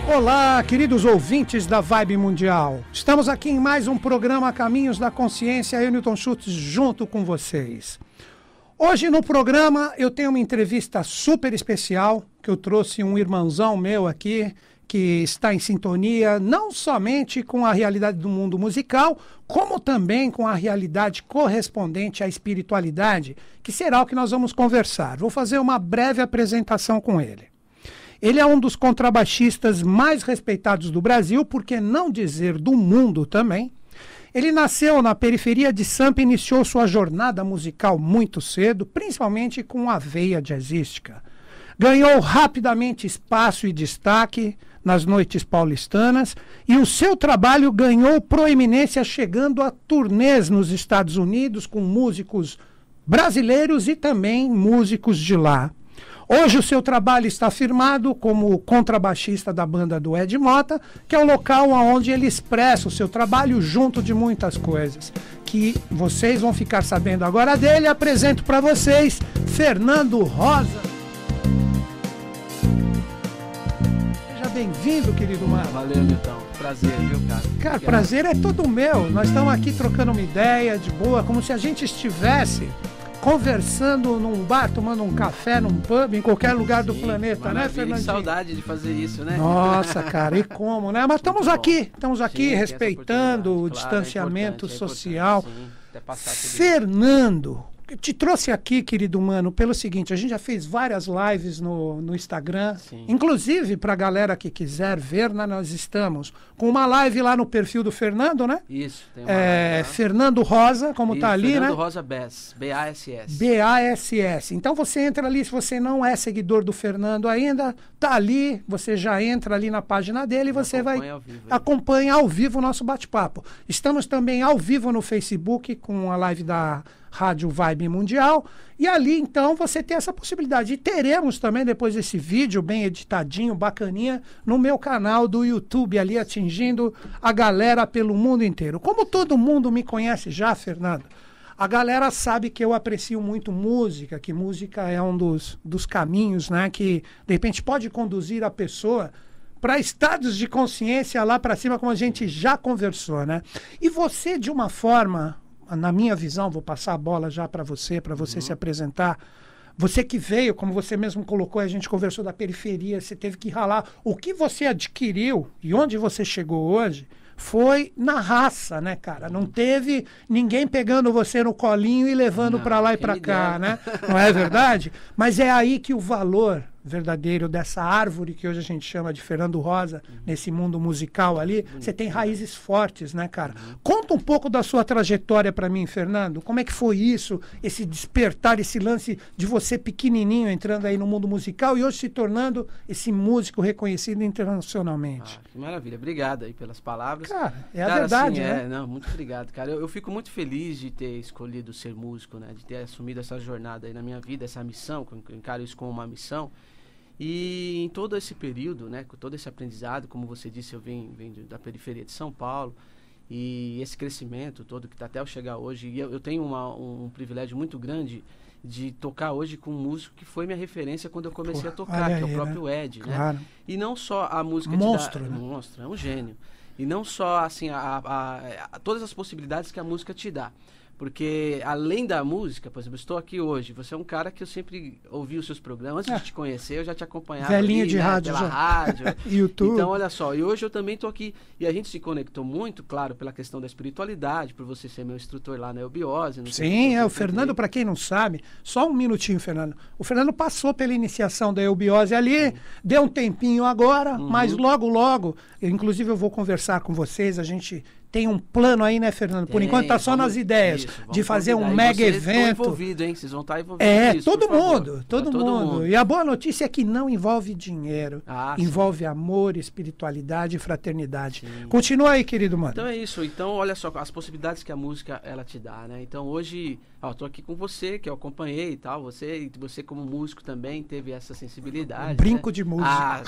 Olá, queridos ouvintes da Vibe Mundial. Estamos aqui em mais um programa Caminhos da Consciência, eu, Newton Schultz, junto com vocês. Hoje no programa eu tenho uma entrevista super especial, que eu trouxe um irmãozão meu aqui, que está em sintonia não somente com a realidade do mundo musical, como também com a realidade correspondente à espiritualidade, que será o que nós vamos conversar. Vou fazer uma breve apresentação com ele. Ele é um dos contrabaixistas mais respeitados do Brasil, por que não dizer do mundo também. Ele nasceu na periferia de Sampa e iniciou sua jornada musical muito cedo, principalmente com a veia jazzística. Ganhou rapidamente espaço e destaque, nas noites paulistanas e o seu trabalho ganhou proeminência chegando a turnês nos Estados Unidos com músicos brasileiros e também músicos de lá. Hoje o seu trabalho está firmado como contrabaixista da banda do Ed Mota, que é o local onde ele expressa o seu trabalho junto de muitas coisas. Que vocês vão ficar sabendo agora dele. Apresento para vocês Fernando Rosa. bem-vindo, querido Marco. Valeu, Milton. Prazer, viu, cara? Cara, prazer é todo meu. Nós estamos aqui trocando uma ideia de boa, como se a gente estivesse conversando num bar, tomando um café, num pub, em qualquer lugar do planeta, né, Fernandinho? saudade de fazer isso, né? Nossa, cara, e como, né? Mas estamos aqui, estamos aqui sim, respeitando o claro, é distanciamento é social. É sim, Fernando, te trouxe aqui, querido mano, pelo seguinte: a gente já fez várias lives no, no Instagram. Sim. Inclusive, para a galera que quiser ver, né, nós estamos com uma live lá no perfil do Fernando, né? Isso, tem uma é, live, Fernando Rosa, como Isso, tá ali, Fernando né? Fernando Rosa BASS, B-A-S-S. B-A-S-S. Então você entra ali, se você não é seguidor do Fernando ainda, tá ali, você já entra ali na página dele e você vai ao vivo, acompanha ao vivo o nosso bate-papo. Estamos também ao vivo no Facebook com a live da Rádio Vibe Mundial. E ali, então, você tem essa possibilidade. E teremos também, depois desse vídeo bem editadinho, bacaninha, no meu canal do YouTube, ali atingindo a galera pelo mundo inteiro. Como todo mundo me conhece já, Fernando, a galera sabe que eu aprecio muito música, que música é um dos, dos caminhos, né, que de repente pode conduzir a pessoa para estados de consciência lá para cima, como a gente já conversou, né? E você, de uma forma na minha visão, vou passar a bola já para você, para você uhum. se apresentar. Você que veio, como você mesmo colocou, a gente conversou da periferia, você teve que ralar. O que você adquiriu e onde você chegou hoje foi na raça, né, cara? Não teve ninguém pegando você no colinho e levando para lá e para cá, né? Não é verdade? Mas é aí que o valor verdadeiro dessa árvore que hoje a gente chama de Fernando Rosa, uhum. nesse mundo musical ali, você tem raízes fortes, né, cara? Uhum. Conta um pouco da sua trajetória para mim, Fernando. Como é que foi isso, esse despertar, esse lance de você pequenininho entrando aí no mundo musical e hoje se tornando esse músico reconhecido internacionalmente? Ah, que maravilha. Obrigado aí pelas palavras. Cara, é cara, a verdade, assim, né? É, não, muito obrigado, cara. Eu, eu fico muito feliz de ter escolhido ser músico, né? De ter assumido essa jornada aí na minha vida, essa missão, eu encaro isso como uma missão. E em todo esse período, né, com todo esse aprendizado, como você disse, eu venho, venho da periferia de São Paulo, e esse crescimento todo que está até eu chegar hoje, e eu, eu tenho uma, um, um, privilégio muito grande de tocar hoje com um músico que foi minha referência quando eu comecei Pô, a tocar, que é o né? próprio né? Ed, claro. né? E não só a música monstro, dá, né? monstro, é um gênio. E não só assim a, a, a, todas as possibilidades que a música te dá, porque além da música, por exemplo, estou aqui hoje. Você é um cara que eu sempre ouvi os seus programas. Antes é. de te conhecer, eu já te acompanhava. Velhinho ali, de né, rádio. Pela já. rádio. YouTube. Então, olha só. E hoje eu também estou aqui. E a gente se conectou muito, claro, pela questão da espiritualidade, por você ser meu instrutor lá na Eubiose. Sim, é. O Fernando, para quem não sabe, só um minutinho, Fernando. O Fernando passou pela iniciação da Eubiose ali, Sim. deu um tempinho agora, uhum. mas logo, logo, eu, inclusive eu vou conversar com vocês, a gente tem um plano aí, né, Fernando? Por enquanto tá só nas ideias isso, de fazer um mega evento. envolvido, hein? Vocês vão estar envolvidos. É, nisso, todo, mundo, todo, todo, mundo, mundo. E a boa notícia é que não envolve dinheiro. Ah, envolve sim. amor, espiritualidade e fraternidade. Sim. Continua aí, querido mano. Então é isso. Então, olha só, as possibilidades que a música ela te dá, né? Então hoje, ó, tô aqui com você, que eu acompanhei e tal. Você, você como músico também teve essa sensibilidade. brinco né? de música. Ah,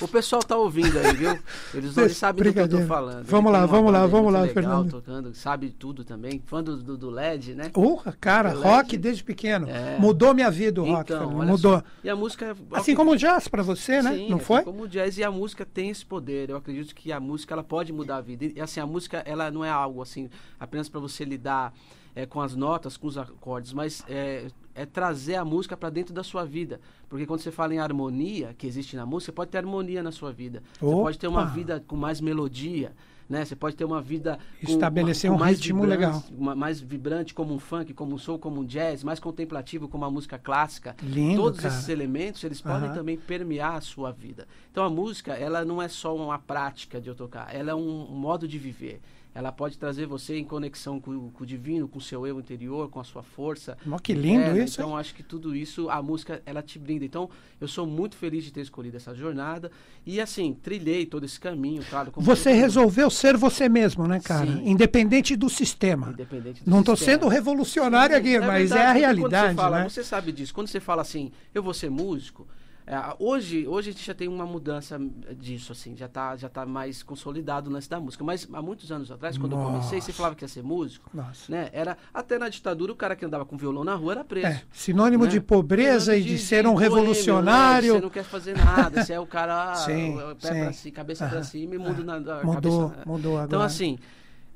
o pessoal tá ouvindo aí, viu? Eles não sabem do que eu tô falando. Vamos lá, vamos lá vamos lá, legal, Fernando. tocando, sabe tudo também. Fã do, do, do LED, né? Urra, cara, rock desde pequeno. É. Mudou minha vida o rock, Então, mudou. só. E a música. Assim como o jazz pra você, né? Sim, Não assim foi? Como o jazz e a música tem esse poder. Eu acredito que a música ela pode mudar a vida. E assim, a música ela não é algo assim apenas para você lidar é, com as notas, com os acordes, mas é, é trazer a música para dentro da sua vida. Porque quando você fala em harmonia, que existe na música, você pode ter harmonia na sua vida. Você Opa! pode ter uma vida com mais melodia. Né? Você pode ter uma vida com, Estabelecer com um mais ritmo vibrante, legal. uma- mais vibrante como um funk, como um soul, como um jazz, mais contemplativo como a música clássica. Lindo, Todos cara. esses elementos eles podem também permear a sua vida. Então a música ela não é só uma prática de eu tocar, ela é um modo de viver. Ela pode trazer você em conexão com, o- com o divino, com o seu eu interior, com a sua força. Ó, que lindo interna. isso, Então acho que tudo isso a música ela te brinda. Então eu sou muito feliz de ter escolhido essa jornada e assim trilhei todo esse caminho, claro. Você mundo, resolveu ser você mesmo, né, cara? Sim. Independente do sistema. Independente do Não estou sendo revolucionário aqui, mas é a verdade, porque realidade, quando você fala, né? Você sabe disso. Quando você fala assim, eu vou ser músico, é, hoje, hoje a gente já tem uma mudança disso, assim, já está já tá mais consolidado o lance da música. Mas há muitos anos atrás, quando eu comecei, você Nossa. falava que ia ser músico, Nossa. né? Era, até na ditadura, o cara que andava com violão na rua era preso. É, sinônimo né? de pobreza e de, ser um né? revolucionário. Você não quer fazer nada, você é o cara, Sim, pé sim. pra cima, cabeça pra Aham, cima e mundo na, na Mudou, cabeça. mudou agora. Então, assim,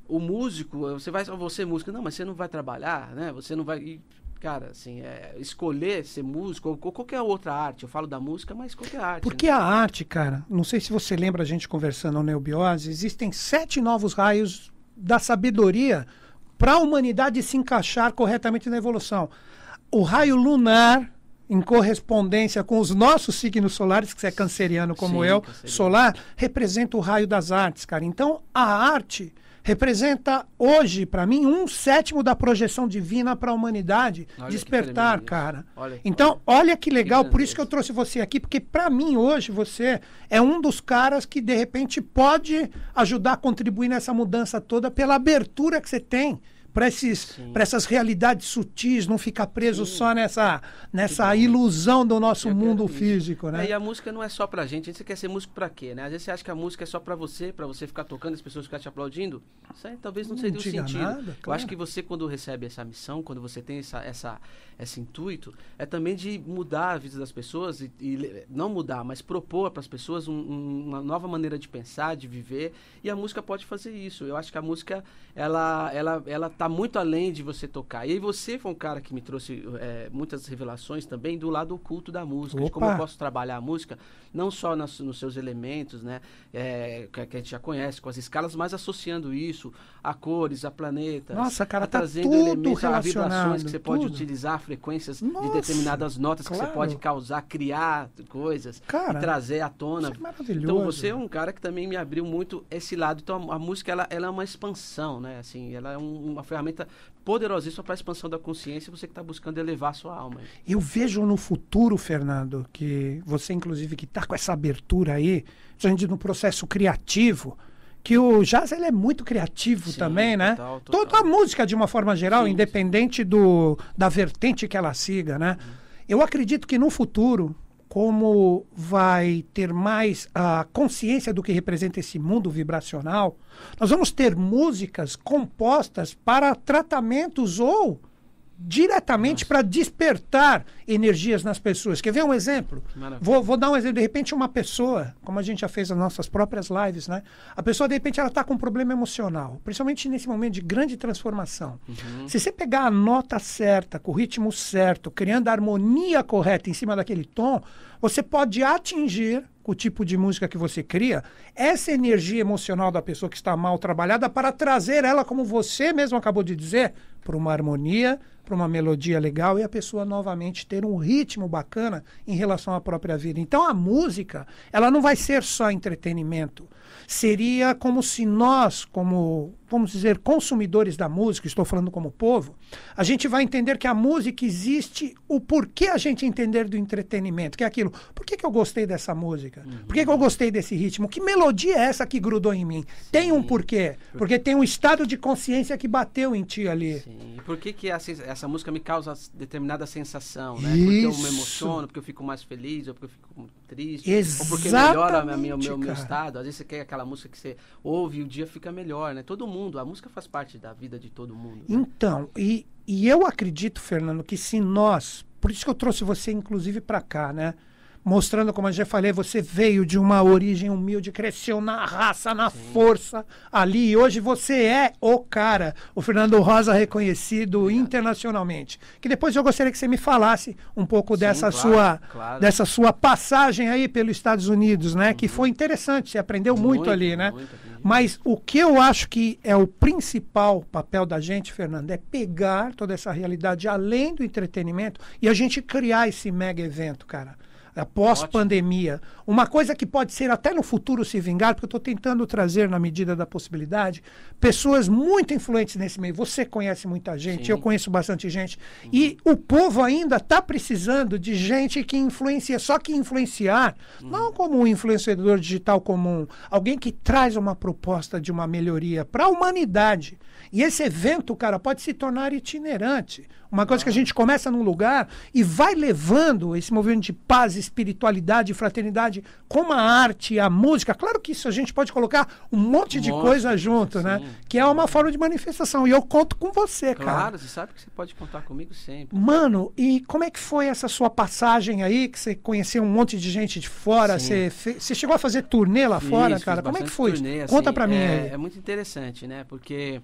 o músico, você vai, você é músico, não, mas você não vai trabalhar, né? Você não vai. e, cara, assim, é, escolher ser músico ou, qualquer outra arte, eu falo da música, mas qualquer arte. Porque né? a arte, cara, não sei se você lembra a gente conversando no Neobiose, existem sete novos raios da sabedoria para a humanidade se encaixar corretamente na evolução. O raio lunar, em correspondência com os nossos signos solares, que você é canceriano como Sim, eu, canceriano. solar, representa o raio das artes, cara. Então, a arte representa hoje, para mim, um sétimo da projeção divina para a humanidade Olha que despertar, cara. Olha- então, olha que legal, por isso que eu trouxe você aqui, porque para mim hoje você é um dos caras que de repente pode ajudar a contribuir nessa mudança toda pela abertura que você tem para essas realidades sutis, não ficar preso Sim. só nessa nessa ilusão do nosso Eu mundo físico, né? É, e a música não é só pra gente. Você quer ser músico pra quê, né? Às vezes você acha que a música é só pra você, pra você ficar tocando e as pessoas ficarem te aplaudindo. Isso aí talvez não Não seria o sentido. nada, Eu claro. acho que você, quando recebe essa missão, quando você tem essa, essa, esse intuito, é também de mudar a vida das pessoas e, e não mudar, mas propor para as pessoas um- um- uma nova maneira de pensar, de viver. E a música pode fazer isso. Eu acho que a música, ela, ela, ela tá muito além de você tocar. E aí você foi um cara que me trouxe é, muitas revelações também do lado oculto da música, de como Opa! eu posso trabalhar a música, não só nas- nos seus elementos, né, é, que, que a gente já conhece, com as escalas, mas associando isso a cores, a planetas, Nossa, cara, a tá trazendo tudo elementos, a vibrações que você pode tudo. utilizar, frequências Nossa, de determinadas notas que claro. você pode causar, criar coisas Cara, trazer à tona. é. Então você é um cara que também me abriu muito esse lado. Então a, a música ela, ela é uma expansão, né? Assim, ela é um- uma ferramenta poderosíssima para a expansão da consciência. Você que está buscando elevar a sua alma. Eu vejo no futuro, Fernando, que você, inclusive, que está com essa abertura aí, gente no processo criativo, que o jazz ele é muito criativo Sim, também, né? total, total. Toda a música, de uma forma geral, Sim, independente do, da vertente que ela siga, né? Eu acredito que no futuro, como vai ter mais a consciência do que representa esse mundo vibracional, nós vamos ter músicas compostas para tratamentos ou diretamente para despertar energias nas pessoas. Quer ver um exemplo? Vou, vou dar um exemplo. De repente, uma pessoa, como a gente já fez nas nossas próprias lives, né? A pessoa, de repente, ela está com um problema emocional, principalmente nesse momento de grande transformação. Uhum. Se você pegar a nota certa, com o ritmo certo, criando a harmonia correta em cima daquele tom, você pode atingir, com o tipo de música que você cria, essa energia emocional da pessoa que está mal trabalhada para trazer ela, como você mesmo acabou de dizer, para uma harmonia, para uma melodia legal e a pessoa novamente ter um ritmo bacana em relação à própria vida. Então a música, ela não vai ser só entretenimento. Seria como se nós, como, vamos dizer, consumidores da música, estou falando como povo, a gente vai entender que a música existe o porquê a gente entender do entretenimento, que é aquilo. Por que, que eu gostei dessa música? Por que, que eu gostei desse ritmo? Que melodia é essa que grudou em mim? Tem um porquê. Porque tem um estado de consciência que bateu em ti ali. Sim. E por que, que essa, essa música me causa determinada sensação, né? Porque eu me Isso. emociono, porque eu fico mais feliz, ou porque eu fico triste. Exatamente, ou porque melhora o meu, meu, meu estado. Às vezes você quer aquela música que você ouve e o dia fica melhor, né? Todo mundo, a música faz parte da vida de todo mundo. Né? Então, e, e eu acredito, Fernando, que se nós, por isso que eu trouxe você inclusive para cá, né? Mostrando, como eu já falei, você veio de uma origem humilde, cresceu na raça, na Sim. força ali, e hoje você é o cara, o Fernando Rosa reconhecido Obrigado. internacionalmente. Que depois eu gostaria que você me falasse um pouco Sim, dessa claro, sua claro. dessa sua passagem aí pelos Estados Unidos, né? Uhum. Que foi interessante, você aprendeu muito, muito ali, né? Muito, Mas o que eu acho que é o principal papel da gente, Fernando, é pegar toda essa realidade além do entretenimento e a gente criar esse mega evento, cara após pandemia. Uma coisa que pode ser até no futuro se vingar, porque eu estou tentando trazer, na medida da possibilidade, pessoas muito influentes nesse meio. Você conhece muita gente, Sim. eu conheço bastante gente. Uhum. E o povo ainda está precisando de gente que influencia. Só que influenciar, uhum. não como um influenciador digital comum, alguém que traz uma proposta de uma melhoria para a humanidade. E esse evento, cara, pode se tornar itinerante. Uma coisa que a gente começa num lugar e vai levando esse movimento de paz, espiritualidade, fraternidade, como a arte, a música. Claro que isso a gente pode colocar um monte de monte, coisa junto, né? Que é uma forma de manifestação. E eu conto com você, claro, cara. Claro, você sabe que você pode contar comigo sempre. Mano, e como é que foi essa sua passagem aí, que você conheceu um monte de gente de fora? Você, você chegou a fazer turnê lá fora, cara? Como é que foi? Turnê, Conta assim, pra mim é, aí. É muito interessante, né? Porque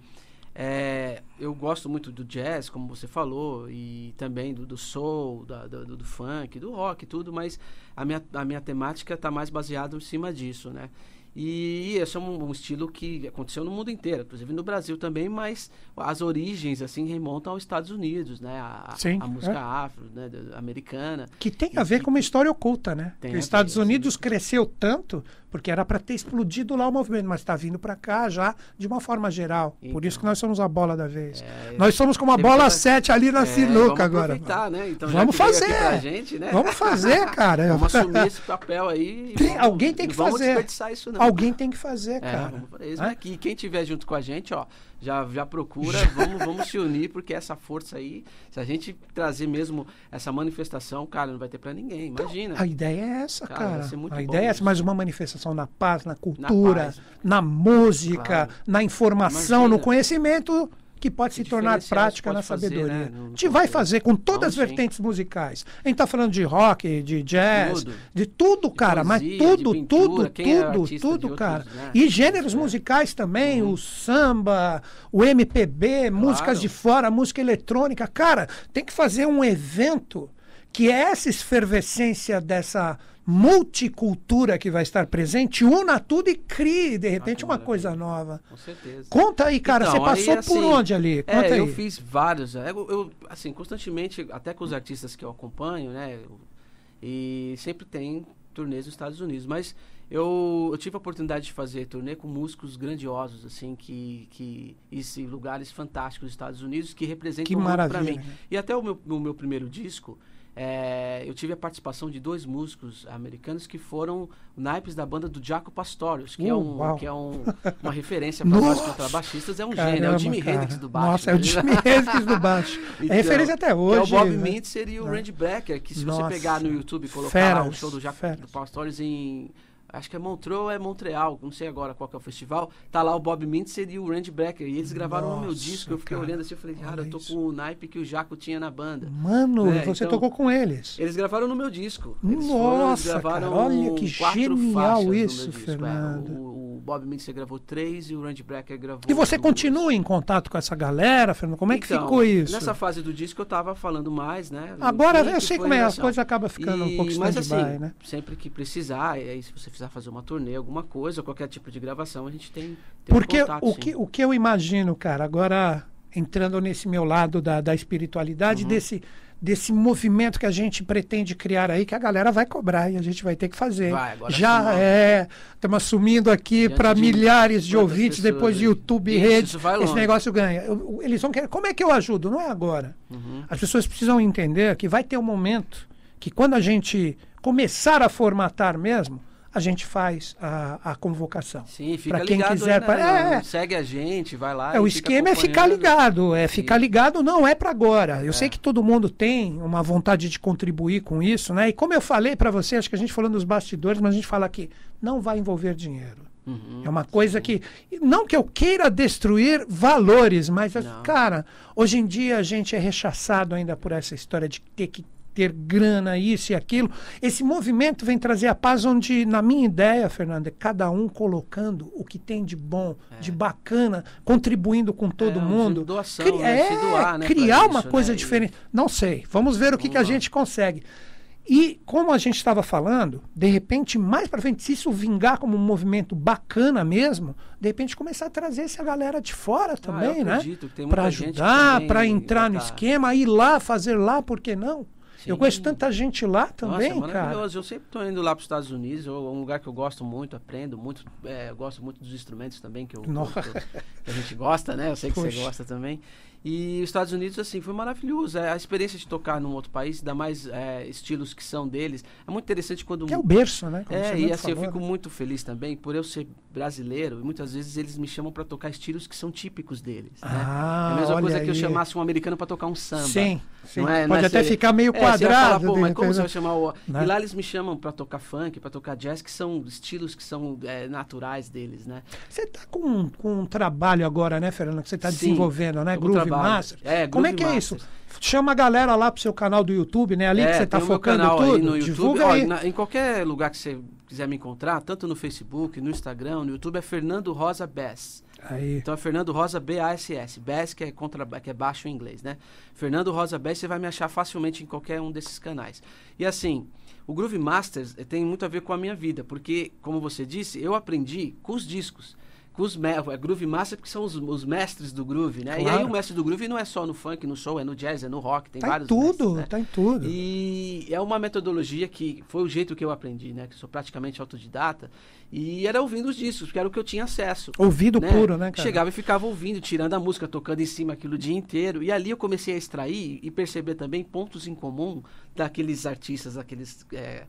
é, eu gosto muito do jazz, como você falou, e também do, do soul, da, do, do, funk, do rock, tudo, mas a minha, a minha temática está mais baseada em cima disso, né? E esse é um, um, estilo que aconteceu no mundo inteiro, inclusive no Brasil também, mas as origens assim remontam aos Estados Unidos, né? A, Sim, a música é. afro, né? americana. Que tem a ver com uma história oculta, né? Os Estados Unidos cresceu tanto porque era para ter explodido lá o movimento, mas está vindo para cá já de uma forma geral. Então, Por isso que nós somos a bola da vez. É, nós somos como a bola 7 ali na é, sinuca agora. Né? Então, vamos fazer. Gente, né? Vamos fazer, cara. vamos assumir esse papel aí. Tem, vamos, alguém tem que fazer. Isso, alguém tem que fazer, é, cara. É, e quem tiver junto com a gente, ó, já, já procura, vamos, vamos se unir, porque essa força aí, se a gente trazer mesmo essa manifestação, cara, não vai ter para ninguém, então, imagina. Então, a ideia é essa, cara. cara. a ideia é essa, mas uma manifestação na paz, na cultura, na, na música, claro. na informação, imagina. no conhecimento que pode se tornar prática na sabedoria. Fazer, né? A gente vai fazer com todas as vertentes musicais. A gente está falando de rock, de jazz, tudo. de tudo, cara, de poesia, mas tudo, pintura, tudo, tudo, tudo, cara. Outros, né? E gêneros é. musicais também, uhum. o samba, o MPB, claro. músicas de fora, música eletrônica. Cara, tem que fazer um evento que é essa efervescência dessa multicultura que vai estar presente, una tudo e crie, de repente, uma coisa nova. Com certeza. Conta aí, cara, então, você passou aí, assim, por onde ali? É, Conta é, aí. Eu fiz vários, eu, eu, assim, constantemente, até com os artistas que eu acompanho, né, e sempre tem turnês nos Estados Unidos, mas eu, eu, tive a oportunidade de fazer turnê com músicos grandiosos, assim, que, que e lugares fantásticos dos Estados Unidos que representam que muito para mim. Né? E até o meu, o meu primeiro disco, é, eu tive a participação de dois músicos americanos que foram naipes da banda do Jaco Pastorius, que, uh, é, um, que é um, uma referência para nós contrabaixistas, é um Caramba, gênio, é o Jimi cara. Hendrix do baixo. Nossa, é o Jimi Hendrix do baixo. É então, é referência até hoje. é o Bob né? Mintzer e o Randy Becker, que se Nossa, você pegar no YouTube e colocar feras, o show do Jaco Pastorius em acho que é Montreux ou é Montreal, não sei agora qual é o festival, tá lá o Bob Mintzer e o Randy Brecker, e eles gravaram Nossa, no meu disco, eu fiquei olhando assim, eu falei, cara, eu tô isso. com o naipe que o Jaco tinha na banda. Mano, né? você então, tocou com eles. Eles gravaram no meu disco. Eles Nossa, foram, eles gravaram cara, olha que genial isso, é. Fernando. É, o, Bob Mintzer gravou três e o Randy Brecker gravou. E você continua em contato com essa galera, Fernando? Como é então, que ficou isso? Nessa fase do disco eu tava falando mais, né? Agora eu sei como é, as coisas acabam ficando e, um pouco Mas assim, né? sempre que precisar, e aí se você precisar fazer uma turnê, alguma coisa, qualquer tipo de gravação, a gente tem, tem Porque um contato, o, que, o que eu imagino, cara, agora entrando nesse meu lado da, da espiritualidade, uhum. desse desse movimento que a gente pretende criar aí, que a galera vai cobrar e a gente vai ter que fazer. Vai, Já é, estamos assumindo aqui para milhares de ouvintes, depois de YouTube e redes, esse negócio ganha. Eles vão querer, como é que eu ajudo? Não é agora. Uhum. As pessoas precisam entender que vai ter um momento que quando a gente começar a formatar mesmo, a gente faz a, a convocação. Sim, fica pra quem ligado quiser. Aí, né? é, segue a gente, vai lá. É, o esquema é ficar ligado. É ficar ligado não é para agora. Eu é. sei que todo mundo tem uma vontade de contribuir com isso, né? E como eu falei para você, acho que a gente falando dos bastidores, mas a gente fala aqui, não vai envolver dinheiro. Uhum, é uma coisa sim. que. Não que eu queira destruir valores, mas, não. cara, hoje em dia a gente é rechaçado ainda por essa história de ter que ter grana, isso e aquilo. Esse movimento vem trazer a paz onde, na minha ideia, Fernanda, é cada um colocando o que tem de bom, é. de bacana, contribuindo com todo é, mundo. Doação, Cri né? é, doar, né, criar uma coisa né? diferente. Não sei. Vamos ver o que, que a gente consegue. E como a gente estava falando, de repente, mais para frente, se isso vingar como um movimento bacana mesmo, de repente começar a trazer essa galera de fora ah, também, ah, né? Para ajudar, para entrar no tá... esquema, ir lá, fazer lá, por que não? Sim. Eu conheço tanta gente lá também, Nossa, é maravilhoso. Cara. Eu sempre estou indo lá para os Estados Unidos, é um lugar que eu gosto muito, aprendo muito, é, gosto muito dos instrumentos também, que, eu, que, que, a gente gosta, né? Eu sei que Poxa. você gosta também. E os Estados Unidos, assim, foi maravilhoso. É, a experiência de tocar num outro país, ainda mais é, estilos que são deles, é muito interessante quando... Que é o berço, né? Como é, e assim, falou, eu fico né? muito feliz também, por eu ser brasileiro, e muitas vezes eles me chamam para tocar estilos que são típicos deles, né? Ah, é a mesma coisa aí. que eu chamasse um americano para tocar um samba. Sim, sim. Não é, Pode até ser, ficar meio quadrado. Falar, mas como você vai chamar o... Né? E lá eles me chamam para tocar funk, para tocar jazz, que são estilos que são é, naturais deles, né? Você tá com, com um trabalho agora, né, Fernando, que você está desenvolvendo, né? Groove Master. É, como é que é isso? Chama a galera lá pro seu canal do YouTube, né? Ali é, que você tá focando tudo. no YouTube, Divulga ó, aí. Na, em qualquer lugar que você quiser me encontrar, tanto no Facebook, no Instagram, no YouTube, é Fernando Rosa Bass. Aí. Então é Fernando Rosa B-A-S-S. Bass, que é, contra, que é baixo em inglês, né? Fernando Rosa Bass, você vai me achar facilmente em qualquer um desses canais. E assim, o Groove Masters eh, tem muito a ver com a minha vida, porque, como você disse, eu aprendi com os discos com os é Groove Master, porque são os, os mestres do groove, né? Claro. E aí o mestre do groove não é só no funk, no soul, é no jazz, é no rock, tem tá vários em tudo, mestres, né? tá em tudo. E é uma metodologia que foi o jeito que eu aprendi, né? Que sou praticamente autodidata. E era ouvindo os discos, porque era o que eu tinha acesso. Ouvido né? puro, né, cara? Chegava e ficava ouvindo, tirando a música, tocando em cima aquilo o dia inteiro. E ali eu comecei a extrair e perceber também pontos em comum daqueles artistas, daqueles é,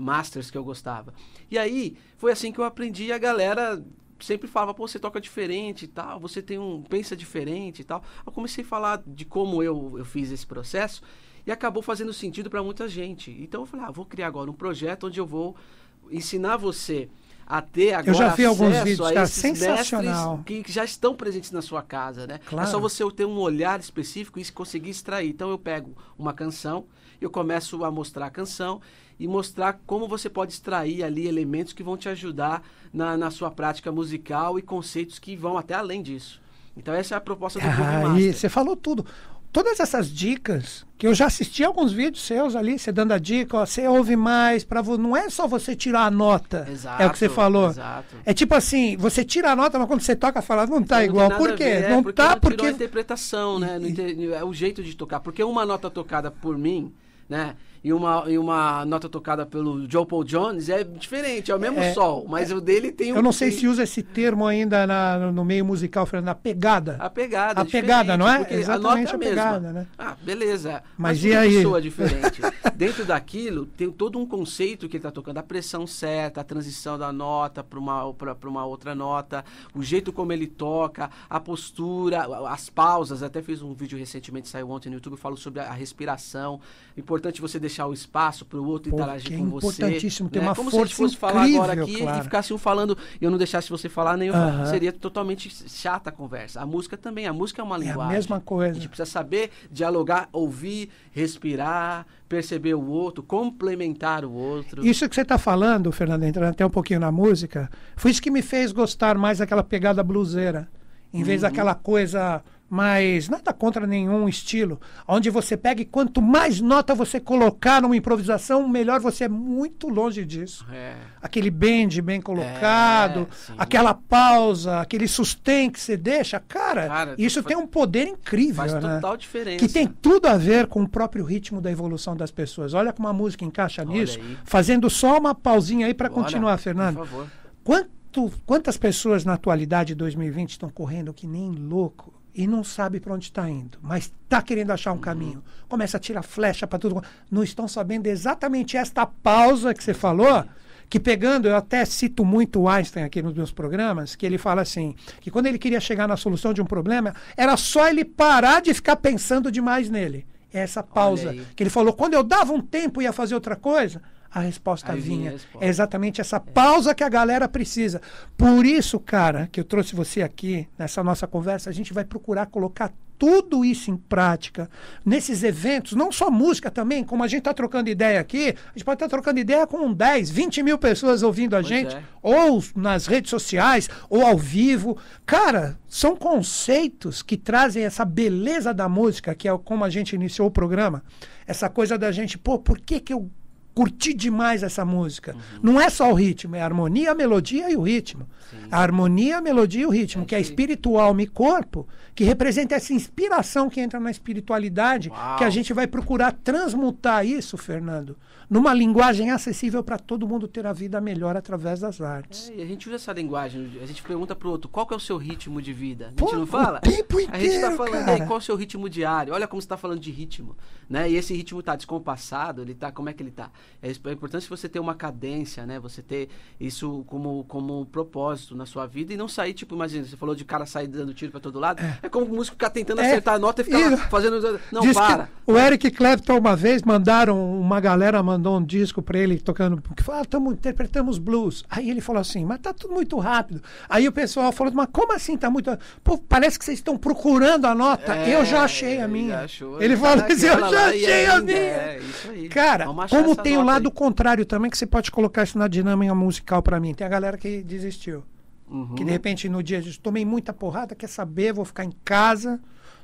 masters que eu gostava. E aí foi assim que eu aprendi a galera sempre falava, pô, você toca diferente e tal, você tem um pensa diferente e tal. Eu comecei a falar de como eu, eu fiz esse processo e acabou fazendo sentido para muita gente. Então eu falei, ah, vou criar agora um projeto onde eu vou ensinar você a ter agora eu já vi alguns vídeos, cara, sensacional. Que, que já estão presentes na sua casa, né? Claro. É só você ter um olhar específico e conseguir extrair. Então eu pego uma canção, eu começo a mostrar a canção e mostrar como você pode extrair ali elementos que vão te ajudar na, na sua prática musical e conceitos que vão até além disso. Então essa é a proposta do ah, E você falou tudo. Todas essas dicas, que eu já assisti alguns vídeos seus ali, você dando a dica, ó, você ouve mais, para não é só você tirar a nota. Exato, é o que você falou. Exato. É tipo assim, você tira a nota, mas quando você toca, fala, não tá não igual. Por quê? É, não porque tá não porque a interpretação, né? é o jeito de tocar, porque uma nota tocada por mim, 那 e uma, e uma nota tocada pelo Joe Paul Jones é diferente, é o mesmo é, sol, mas é, o dele tem um. Eu não sei se usa esse termo ainda na, no meio musical, Fernando, a pegada. A pegada. A pegada, não é? Exatamente a, a, a pegada, né? Ah, beleza. Mas, mas e aí? pessoa diferente. Dentro daquilo, tem todo um conceito que ele está tocando, a pressão certa, a transição da nota para uma, uma outra nota, o jeito como ele toca, a postura, as pausas. Até fiz um vídeo recentemente, saiu ontem no YouTube, falo sobre a respiração. Importante você deixar deixar o espaço para o outro Pô, interagir é com você. importantíssimo ter né? uma Como força se a gente fosse incrível, falar agora aqui claro. e ficasse um falando e eu não deixasse você falar, nem eu seria totalmente chata a conversa. A música também, a música é uma linguagem. É a mesma coisa. A gente precisa saber dialogar, ouvir, respirar, perceber o outro, complementar o outro. Isso que você está falando, Fernando, entrando até um pouquinho na música, foi isso que me fez gostar mais daquela pegada bluseira. Em vez uhum. daquela coisa mas nada contra nenhum estilo, onde você pega e quanto mais nota você colocar numa improvisação, melhor você é muito longe disso. É. Aquele bend bem colocado, é, aquela pausa, aquele sustain que você deixa, cara, cara isso tem um poder incrível. Faz né? total diferença. Que tem tudo a ver com o próprio ritmo da evolução das pessoas. Olha como a música encaixa Olha nisso, aí. fazendo só uma pausinha aí para continuar, Fernando. Por favor. Quanto, quantas pessoas na atualidade de 2020 estão correndo que nem louco? E não sabe para onde está indo, mas está querendo achar um uhum. caminho. Começa a tirar flecha para tudo. Não estão sabendo exatamente esta pausa que você falou, que pegando, eu até cito muito o Einstein aqui nos meus programas, que ele fala assim, que quando ele queria chegar na solução de um problema, era só ele parar de ficar pensando demais nele. Essa pausa que ele falou, quando eu dava um tempo e ia fazer outra coisa, a resposta Aí vinha. A resposta. É exatamente essa pausa que a galera precisa. Por isso, cara, que eu trouxe você aqui nessa nossa conversa, a gente vai procurar colocar tudo isso em prática nesses eventos, não só música também, como a gente está trocando ideia aqui, a gente pode estar tá trocando ideia com 10, 20 mil pessoas ouvindo a pois gente, é. ou nas redes sociais, ou ao vivo. Cara, são conceitos que trazem essa beleza da música, que é como a gente iniciou o programa, essa coisa da gente, pô, por que, que eu curti demais essa música. Uhum. Não é só o ritmo, é a harmonia, a melodia e o ritmo. Sim. A harmonia, a melodia e o ritmo, é que é espiritual e corpo, que representa essa inspiração que entra na espiritualidade, Uau. que a gente vai procurar transmutar isso, Fernando, numa linguagem acessível para todo mundo ter a vida melhor através das artes. É, e a gente usa essa linguagem, a gente pergunta pro outro, qual que é o seu ritmo de vida? A gente Pô, não fala? O tempo inteiro, a gente está falando aí, qual é o seu ritmo diário? Olha como você está falando de ritmo, né? E esse ritmo está descompassado, ele tá, como é que ele está? É, é importante você ter uma cadência, né? Você ter isso como, como propósito na sua vida e não sair, tipo, imagina, você falou de cara sair dando tiro para todo lado, é, é como o músico ficar tentando é, acertar a nota e ficar e, fazendo... Não, para. o Eric Clapton uma vez mandaram, uma galera mandou um disco para ele tocando, que falou, ah, tamo, interpretamos blues. Aí ele falou assim, mas tá tudo muito rápido. Aí o pessoal falou, mas como assim tá muito... Pô, parece que vocês estão procurando a nota. É, eu já achei a minha. Achou, ele falou assim, eu já achei a minha. É, isso aí. Cara, como tem o lado aí. contrário também, que você pode colocar isso na dinâmica musical para mim. Tem a galera que desistiu. Uhum. Que de repente no dia diz, tomei muita porrada, quer saber, vou ficar em casa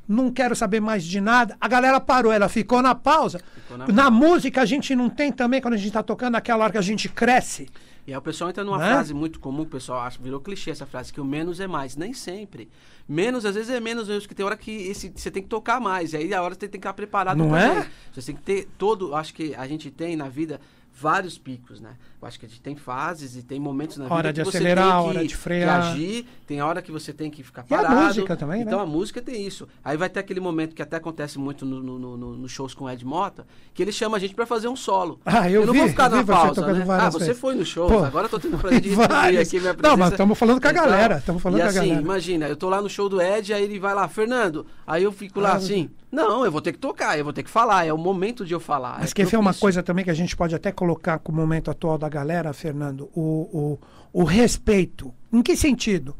não quero saber mais de nada. A galera parou, ela ficou na pausa. Ficou na, na música a gente não tem também, quando a gente está tocando, aquela hora que a gente cresce. E aí o pessoal entra numa né? frase muito comum, o pessoal acha, virou clichê essa frase, que o menos é mais. Nem sempre. Menos, às vezes é menos mesmo, que tem hora que esse, você tem que tocar mais. E aí a hora você tem que estar preparado Não é? Você tem que ter todo, acho que a gente tem na vida vários picos, né? Eu acho que a gente tem fases e tem momentos na hora vida de que acelerar, você tem que, hora de frear, agir, tem hora que você tem que ficar parado. E a música também, então né? a música tem isso. Aí vai ter aquele momento que até acontece muito nos no, no, no, shows com o Ed Mota, que ele chama a gente para fazer um solo. Ah, eu, eu não vi, vou ficar na pausa, né? Ah, você vezes. foi no show, Pô, agora eu tô tendo prazer de retribuir aqui minha presença. Não, mas estamos falando com a então, galera, estamos falando e com assim, a galera. imagina, eu tô lá no show do Ed, aí ele vai lá, Fernando, aí eu fico lá ah, assim, não, eu vou ter que tocar, eu vou ter que falar, é o momento de eu falar. Mas é quer ver uma coisa também que a gente pode até colocar com o momento atual da galera, Fernando? O, o, o respeito. Em que sentido?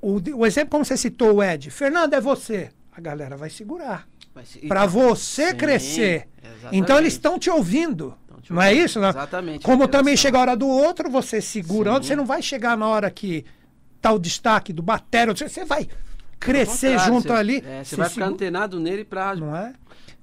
O, o exemplo como você citou o Ed. Fernando, é você. A galera vai segurar. Para você sim, crescer. Exatamente. Então eles estão te ouvindo. Te não é isso? Né? Exatamente. Como também chega a hora do outro, você segura. Sim. Você não vai chegar na hora que tá o destaque do batério. Você vai crescer junto você, ali. É, você vai ficar antenado nele para é?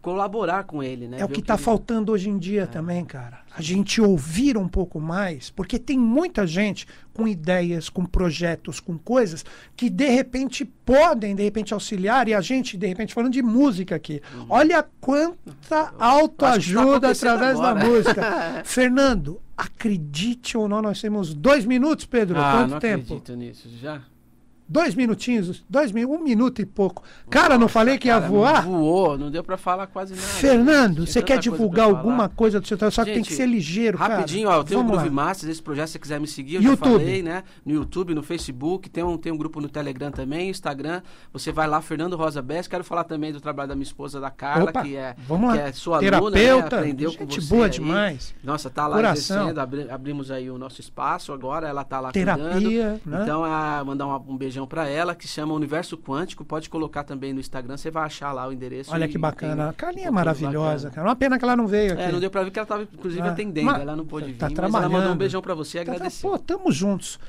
colaborar com ele, né? É o que está ele... faltando hoje em dia é. também, cara. A gente ouvir um pouco mais, porque tem muita gente com ideias, com projetos, com coisas que de repente podem, de repente, auxiliar. E a gente, de repente, falando de música aqui. Uhum. Olha quanta tá autoajuda tá através agora. da música. Fernando, acredite ou não, nós temos dois minutos, Pedro. Ah, Quanto não tempo? acredito nisso. Já? Dois minutinhos, dois um minuto e pouco. Cara, Nossa, não falei que ia cara, voar? Voou, não deu para falar quase nada. Fernando, você quer divulgar alguma coisa do seu trabalho? Só que tem que ser ligeiro, rapidinho, cara. ó, eu tenho o Groove Masters, esse projeto, se você quiser me seguir, eu YouTube. já falei, né? No YouTube, no Facebook, tem um, tem um grupo no Telegram também, Instagram. Você vai lá, Fernando Rosa Bess. Quero falar também do trabalho da minha esposa, da Carla, Opa, que é, vamos que é sua Terapeuta, aluna, né? aprendeu gente com você. boa aí. demais. Nossa, tá lá Coração. exercendo, abri, abrimos aí o nosso espaço agora, ela tá lá Terapia, cuidando. Né? Então, a, mandar um, um para ela, que chama Universo Quântico. Pode colocar também no Instagram, você vai achar lá o endereço. Olha que bacana. a Carlinha é maravilhosa, cara. Uma pena que ela não veio aqui. É, não deu pra ver que ela estava, inclusive, ah, atendendo. Ela não pôde tá vir, trabalhando. ela mandou um beijão para você e tá, agradeceu. Pô, tamo juntos.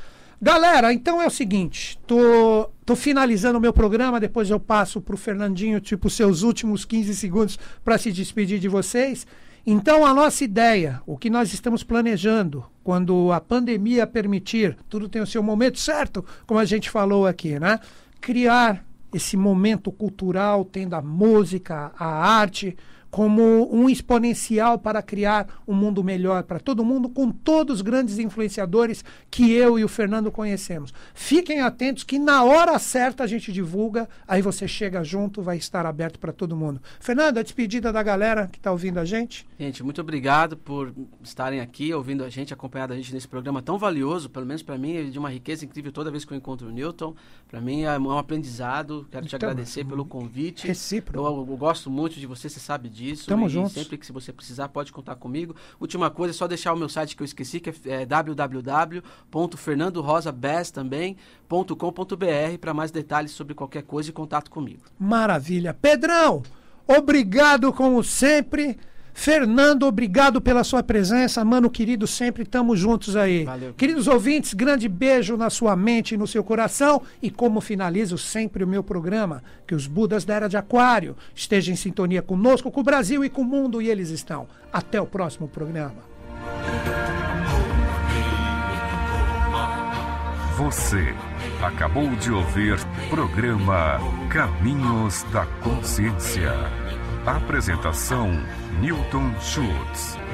Galera, então é o seguinte, tô, tô finalizando o meu programa, depois eu passo pro Fernandinho, tipo, seus últimos 15 segundos para se despedir de vocês. Então, a nossa ideia, o que nós estamos planejando, quando a pandemia permitir, tudo tem o seu momento certo, como a gente falou aqui, né? Criar esse momento cultural, tendo a música, a arte, como um exponencial para criar um mundo melhor para todo mundo, com todos os grandes influenciadores que eu e o Fernando conhecemos. Fiquem atentos que na hora certa a gente divulga, aí você chega junto, vai estar aberto para todo mundo. Fernando, a despedida da galera que está ouvindo a gente. Gente, muito obrigado por estarem aqui ouvindo a gente, acompanhando a gente nesse programa tão valioso, pelo menos para mim, é de uma riqueza incrível toda vez que eu encontro o Newton. Para mim é um aprendizado. Quero te então, agradecer pelo convite. Recíproco. Eu, eu, gosto muito de você, você sabe disso. Tamo juntos. Sempre que se você precisar, pode contar comigo. Última coisa, é só deixar o meu site que eu esqueci, que é, é www.fernandorosabest.com.br para mais detalhes sobre qualquer coisa e contato comigo. Maravilha. Pedrão, obrigado como sempre. Fernando, obrigado pela sua presença. Mano querido, sempre estamos juntos aí. Valeu. Queridos ouvintes, grande beijo na sua mente e no seu coração. E como finalizo sempre o meu programa, que os Budas da Era de Aquário estejam em sintonia conosco, com o Brasil e com o mundo, e eles estão. Até o próximo programa. Você acabou de ouvir programa Caminhos da Consciência. Apresentação Newton Schultz.